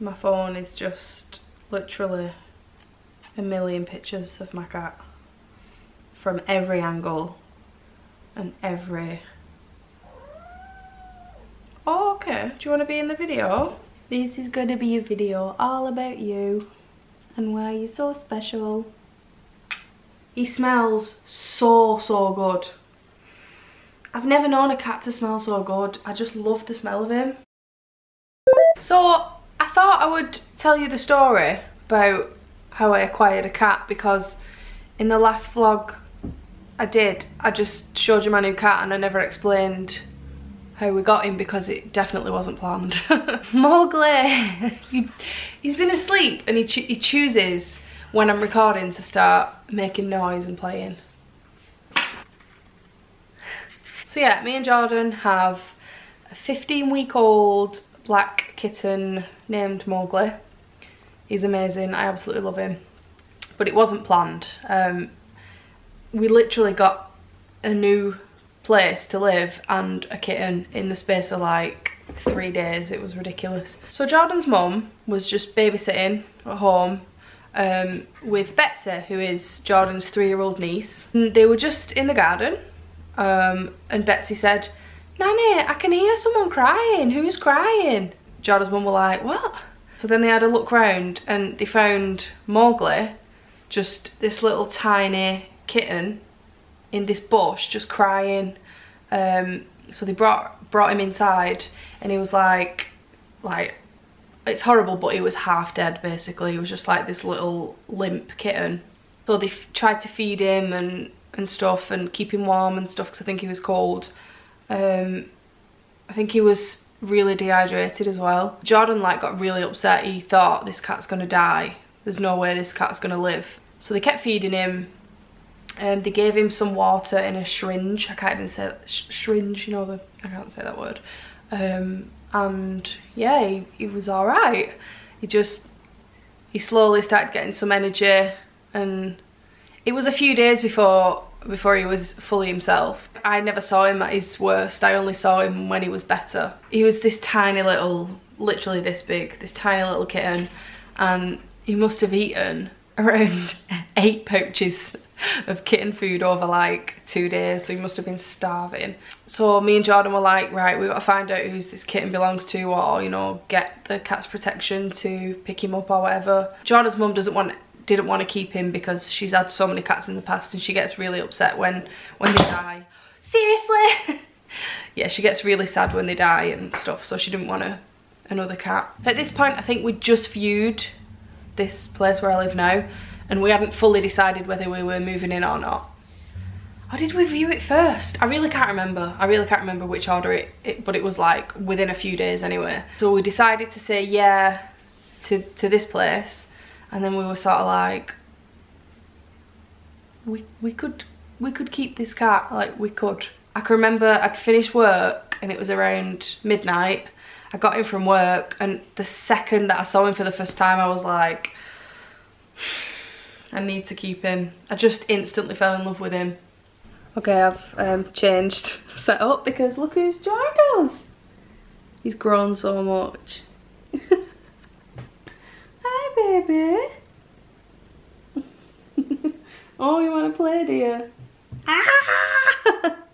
My phone is just literally a million pictures of my cat from every angle and every... Oh, okay. Do you want to be in the video? This is going to be a video all about you and why you're so special. He smells so, so good. I've never known a cat to smell so good. I just love the smell of him. So I thought I would tell you the story about how I acquired a cat because in the last vlog I did, I just showed you my new cat and I never explained how we got him because it definitely wasn't planned. Mowgli, he's been asleep and he, cho he chooses when I'm recording to start making noise and playing. So yeah, me and Jordan have a 15 week old black kitten named Mowgli. He's amazing, I absolutely love him. But it wasn't planned. Um, we literally got a new place to live and a kitten in the space of like three days. It was ridiculous. So Jordan's mum was just babysitting at home um, with Betsy, who is Jordan's three-year-old niece. And they were just in the garden um, and Betsy said, Nanny, I can hear someone crying. Who's crying? Jordan's mum were like, what? So then they had a look round and they found Mowgli, just this little tiny kitten in this bush just crying. Um, so they brought brought him inside and he was like like it's horrible but he was half dead basically. He was just like this little limp kitten. So they tried to feed him and and stuff and keep him warm and stuff because I think he was cold. Um, I think he was really dehydrated as well Jordan like got really upset he thought this cat's gonna die there's no way this cat's gonna live so they kept feeding him um, they gave him some water in a syringe. I can't even say. Sh syringe, you know, the, I can't say that word. Um, and yeah, he, he was all right. He just, he slowly started getting some energy and it was a few days before before he was fully himself. I never saw him at his worst. I only saw him when he was better. He was this tiny little, literally this big, this tiny little kitten and he must have eaten around eight pouches of kitten food over like two days so he must have been starving so me and jordan were like right we got to find out who's this kitten belongs to or you know get the Cats Protection to pick him up or whatever jordan's mum doesn't want didn't want to keep him because she's had so many cats in the past and she gets really upset when when they die seriously yeah she gets really sad when they die and stuff so she didn't want a, another cat at this point i think we just viewed this place where i live now and we hadn't fully decided whether we were moving in or not. Or did we view it first? I really can't remember. I really can't remember which order it, it, but it was like within a few days anyway. So we decided to say yeah to, to this place and then we were sort of like, we, we could we could keep this cat, like we could. I can remember I'd finished work and it was around midnight. I got him from work and the second that I saw him for the first time I was like, I need to keep him. I just instantly fell in love with him. Okay, I've um, changed set up because look who's joined us. He's grown so much. Baby. oh, you want to play, dear? Ah!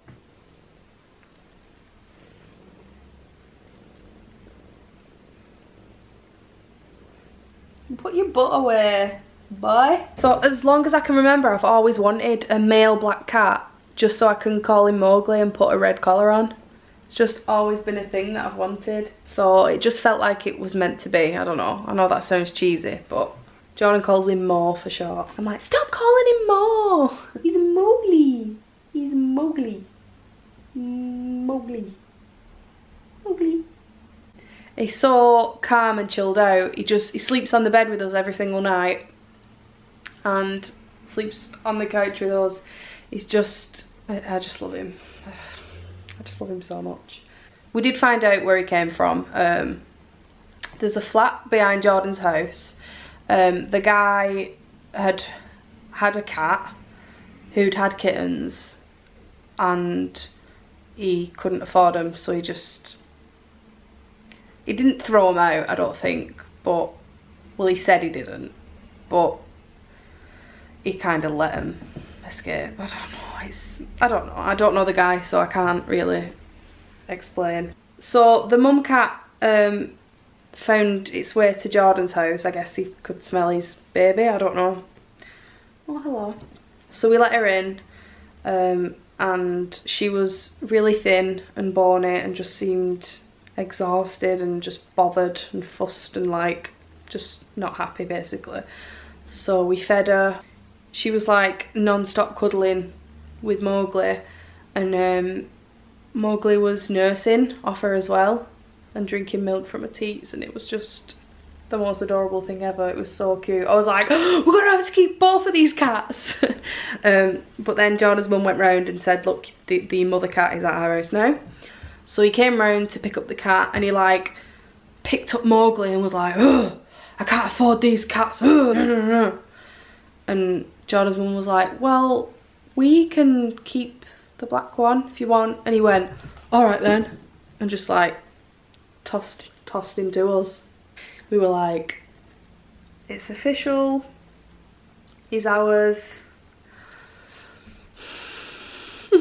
Put your butt away. Bye. So as long as I can remember, I've always wanted a male black cat just so I can call him Mowgli and put a red collar on. It's just always been a thing that I've wanted. So it just felt like it was meant to be. I don't know. I know that sounds cheesy, but Jordan calls him Mo for short. I'm like, stop calling him Mo. He's Mowgli. He's Mowgli. Mowgli. Mowgli. He's so calm and chilled out. He just, he sleeps on the bed with us every single night and sleeps on the couch with us. He's just, I, I just love him. Just love him so much. We did find out where he came from. Um, there's a flat behind Jordan's house. Um, the guy had had a cat who'd had kittens and he couldn't afford them so he just he didn't throw them out I don't think but, well he said he didn't, but he kind of let him escape. I don't know, it's, I don't know, I don't know the guy so I can't really explain. So the mum cat um, found its way to Jordan's house. I guess he could smell his baby, I don't know. Oh, hello. So we let her in um, and she was really thin and bony and just seemed exhausted and just bothered and fussed and like just not happy basically. So we fed her. She was like non-stop cuddling with Mowgli and um, Mowgli was nursing off her as well and drinking milk from her teats and it was just the most adorable thing ever. It was so cute. I was like, oh, we're gonna have to keep both of these cats. um, but then Jordan's mum went round and said, look, the, the mother cat is at our house now. So he came round to pick up the cat and he like picked up Mowgli and was like, oh, I can't afford these cats. Oh, no, no, no. And Jordan's mum was like, well, we can keep the black one if you want. And he went, all right then. And just like tossed, tossed him to us we were like, it's official, he's ours.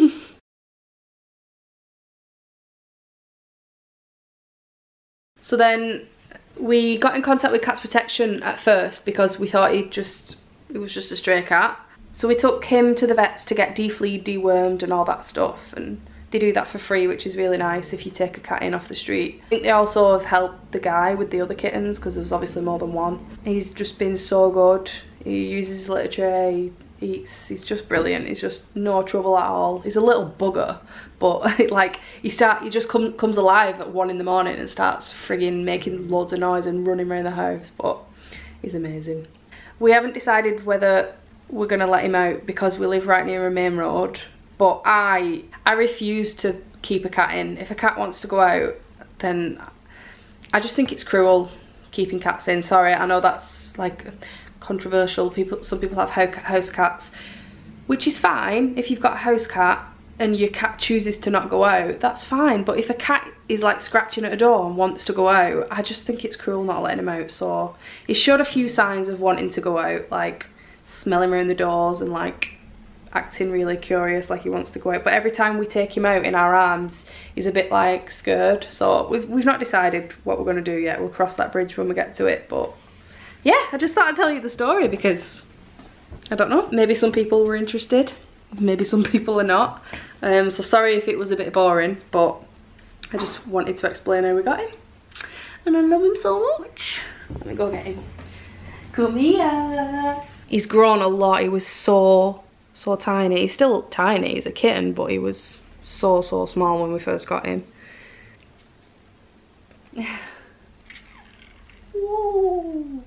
so then we got in contact with Cats Protection at first because we thought he'd just, it was just a stray cat. So we took him to the vets to get defleed, dewormed and all that stuff and they do that for free, which is really nice if you take a cat in off the street. I think they also have helped the guy with the other kittens because there's obviously more than one. He's just been so good. He uses his litter tray, he eats, he's just brilliant. He's just no trouble at all. He's a little bugger, but like he start, he just come, comes alive at one in the morning and starts frigging making loads of noise and running around the house, but he's amazing. We haven't decided whether we're gonna let him out because we live right near a main road but I I refuse to keep a cat in. If a cat wants to go out, then I just think it's cruel keeping cats in. Sorry, I know that's like controversial. People, some people have house cats, which is fine if you've got a house cat and your cat chooses to not go out, that's fine. But if a cat is like scratching at a door and wants to go out, I just think it's cruel not letting him out. So he showed a few signs of wanting to go out, like smelling around the doors and like acting really curious like he wants to go out. But every time we take him out in our arms he's a bit like scared. So we've, we've not decided what we're going to do yet. We'll cross that bridge when we get to it. But yeah I just thought I'd tell you the story because I don't know maybe some people were interested maybe some people are not. Um, so sorry if it was a bit boring but I just wanted to explain how we got him and I love him so much let me go get him come here he's grown a lot he was so so tiny. He's still tiny, he's a kitten, but he was so, so small when we first got him. Whoa.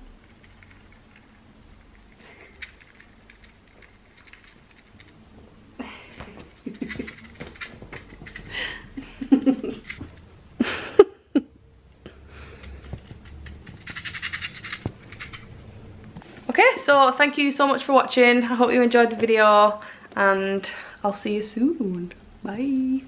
okay so thank you so much for watching. I hope you enjoyed the video and i'll see you soon. Bye